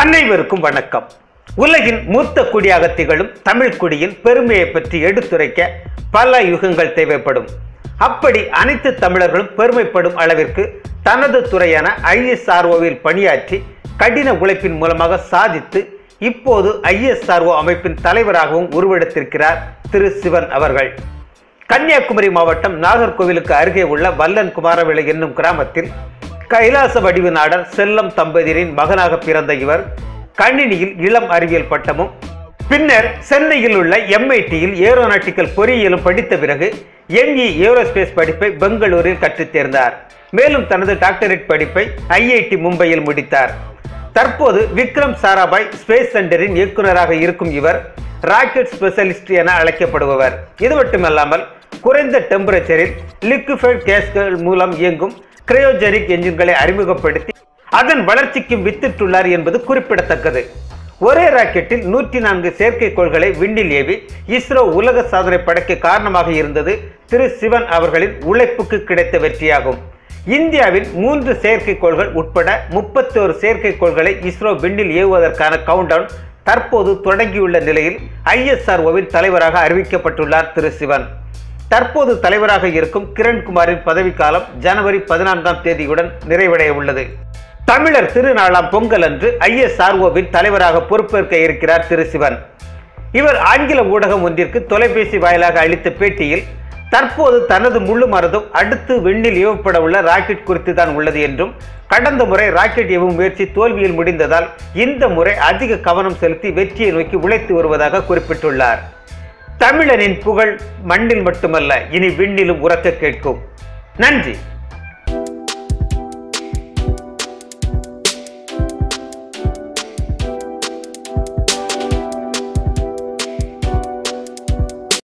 அனைவருக்கும் வணக்கம். உலகின் மூத்த குடியாக திகழும் தமிழ் குடியின் பெருமையை பற்றி எடுத்துரைக்க பல யுகங்கள் தேவைப்படும். அப்படி அனைத்து தமிழர்களும் பெருமைப்படும் அளவிற்கு தனது துறையான ஐஎஸ்ஆர்ஓவில் பணியாற்றி கடின உழைப்பின் மூலமாக சாதித்து இப்போது ஐஎஸ்ஆர்ஓ அமைப்பின் தலைவராகவும் உருவெடுத்திருக்கிறார் திரு சிவன் அவர்கள். கன்னியாகுமரி மாவட்டம் நாகர்கோவிலுக்கு அருகே உள்ள வல்லன் குமாரவிளை என்னும் கிராமத்தில் கைலாச வடிவு நாடர் செல்லம் தம்பதியரின் மகனாக பிறந்த இவர் கணினியில் இளம் அறிவியல் பட்டமும் பின்னர் சென்னையில் உள்ள எம்ஐடியில் ஏரோநாட்டிக்கல் பொறியியலும் படித்த பிறகு எம்இ ஏரோஸ்பேஸ் படிப்பை பெங்களூரில் கற்றுத் தேர்ந்தார். மேலும் தனது டாக்டரேட் படிப்பை ஐஐடி மும்பையில் முடித்தார். தற்போது விக்ரம் சாராபாய் ஸ்பேஸ் சென்டரின் இயக்குநராக இருக்கும் இவர் ராக்கெட் ஸ்பெஷலிஸ்ட் என அழைக்கப்படுபவர். இது மட்டுமல்லாமல் குறைந்த டெம்பரேச்சரில் லிக்விஃபைட் கேஸ்கள் மூலம் இயங்கும் கிரையோஜெனிக் என்ஜின்களை அறிமுகப்படுத்தி அதன் வளர்ச்சிக்கும் வித்திட்டுள்ளார் என்பது குறிப்பிடத்தக்கது. ஒரே ராக்கெட்டில் நூற்றி நான்கு செயற்கைக்கோள்களை விண்ணில் ஏவி இஸ்ரோ உலக சாதனை படைக்க காரணமாக இருந்தது திரு சிவன் அவர்களின் உழைப்புக்கு கிடைத்த வெற்றியாகும். இந்தியாவின் மூன்று செயற்கைக்கோள்கள் உட்பட முப்பத்தோரு செயற்கைக்கோள்களை இஸ்ரோ விண்ணில் ஏவுவதற்கான கவுண்டவுன் தற்போது தொடங்கியுள்ள நிலையில் ஐஎஸ்ஆர்ஓவின் தலைவராக அறிவிக்கப்பட்டுள்ளார் திரு சிவன். தற்போது தலைவராக இருக்கும் கிரண்குமாரின் பதவிக்காலம் ஜனவரி பதினான்காம் தேதியுடன் நிறைவடைய உள்ளது. தமிழர் திருநாளாம் பொங்கல் அன்று ஐஎஸ்ஆர்ஓவின் தலைவராக பொறுப்பேற்க இருக்கிறார் திரு சிவன். இவர் ஆங்கில ஊடகம் ஒன்றிற்கு தொலைபேசி வாயிலாக அளித்த பேட்டியில் தற்போது தனது முழு மனதும் அடுத்து விண்ணில் ஏவப்பட உள்ள ராக்கெட் குறித்து தான் உள்ளது என்றும் கடந்த முறை ராக்கெட் ஏவும் முயற்சி தோல்வியில் முடிந்ததால் இந்த முறை அதிக கவனம் செலுத்தி வெற்றியை நோக்கி உழைத்து வருவதாக குறிப்பிட்டுள்ளார். தமிழனின் புகழ் மண்ணில் மட்டுமல்ல இனி விண்ணிலும் உறக்க கேட்கும். நன்றி.